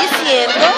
diciendo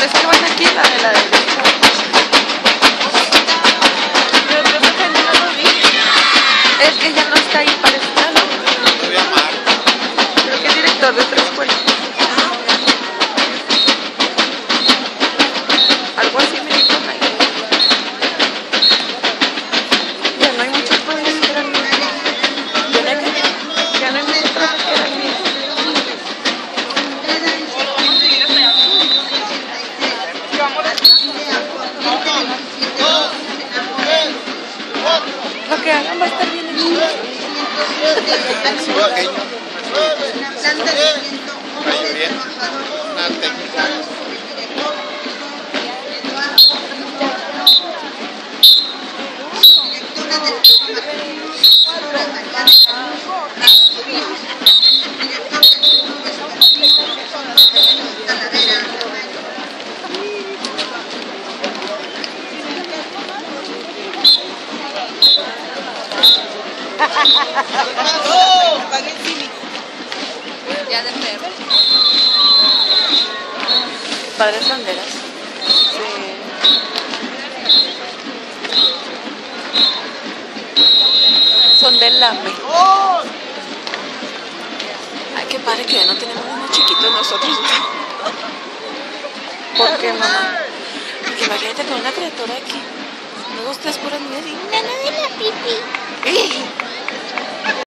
La de los tres que van aquí, la de la derecha. Es que ya no está ahí para Una planta de viento, un. Ya de perro. Padres banderas. Son del LAME. Ay, qué padre que ya no tenemos unos chiquitos nosotros. ¿Por qué, mamá? Porque imagínate con una criatura aquí. Luego ustedes puras niñas y nana de la pipí.